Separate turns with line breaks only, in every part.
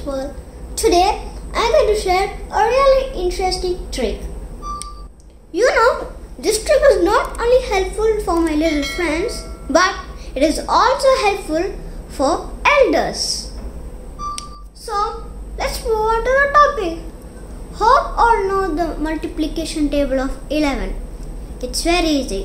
Today I'm going to share a really interesting trick. You know, this trick is not only helpful for my little friends, but it is also helpful for elders. So let's move on to the topic. Hope all know the multiplication table of 11. It's very easy.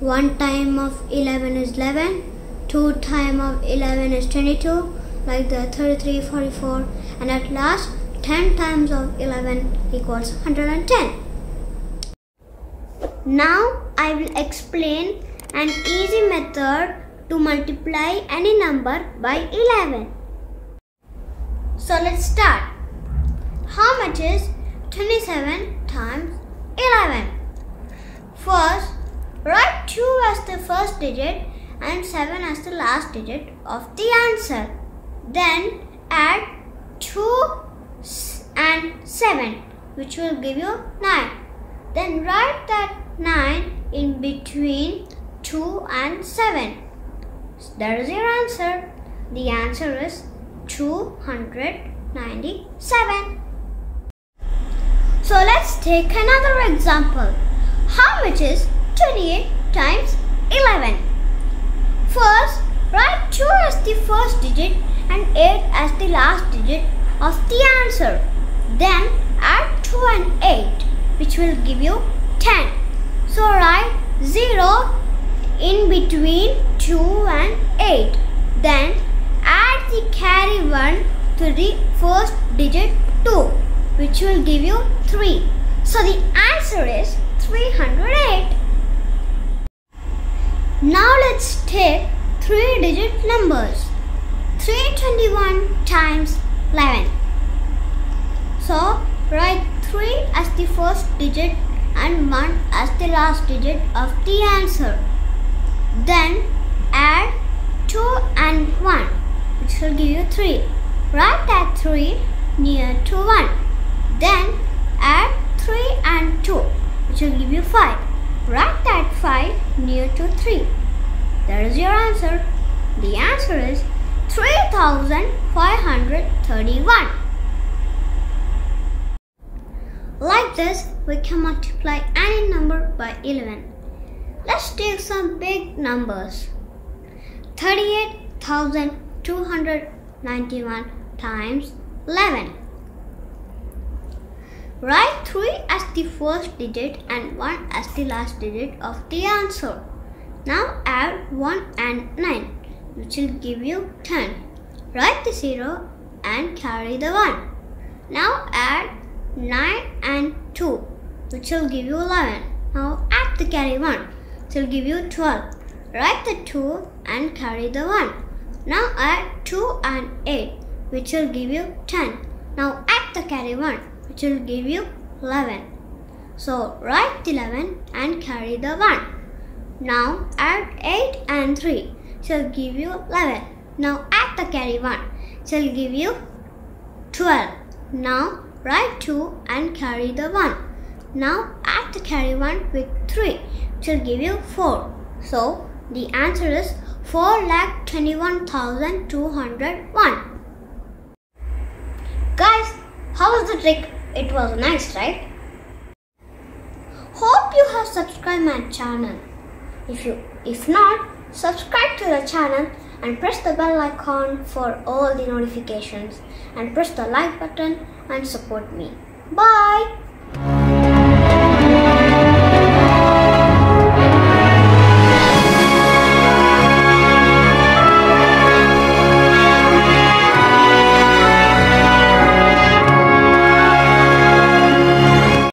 1 time of 11 is 11, 2 time of 11 is 22, like the 33, 44, and at last 10 times of 11 equals 110. Now I will explain an easy method to multiply any number by 11. So let's start. How much is 27 times 11? First, write 2 as the first digit and 7 as the last digit of the answer. Then add 2 and 7 which will give you 9. Then write that 9 in between 2 and 7. That is your answer. The answer is 297. So let's take another example. How much is 28 times 11? First, write 2 as the first digit and 8 as the last digit of the answer. Then add 2 and 8 which will give you 10. So write 0 in between 2 and 8. Then add the carry 1 to the first digit 2 which will give you 3. So the answer is 308. Now let's take 3 digit numbers. 321 times 11. So write 3 as the first digit and 1 as the last digit of the answer. Then add 2 and 1 which will give you 3. Write that 3 near to 1. Then add 3 and 2 which will give you 5. Write that 5 near to 3. There is your answer. The answer is 3531. Like this, we can multiply any number by 11. Let's take some big numbers. 38,291 times 11. Write 3 as the first digit and 1 as the last digit of the answer. Now add 1 and 9 which will give you 10. Write the 0 and carry the 1. Now add 9 and 2 which will give you 11. Now add the carry 1 which will give you 12. Write the 2 and carry the 1. Now add 2 and 8 which will give you 10. Now add the carry 1 which will give you 11. So write the 11 and carry the 1. Now add 8 and 3 shall give you 11. Now add the carry 1 shall give you 12. Now write 2 and carry the 1. Now add the carry 1 with 3 shall give you 4. So the answer is 4,21,201. Guys, how was the trick? It was nice, right? Hope you have subscribed my channel. If you if not, subscribe to the channel and press the bell icon for all the notifications and press the like button and support me. Bye!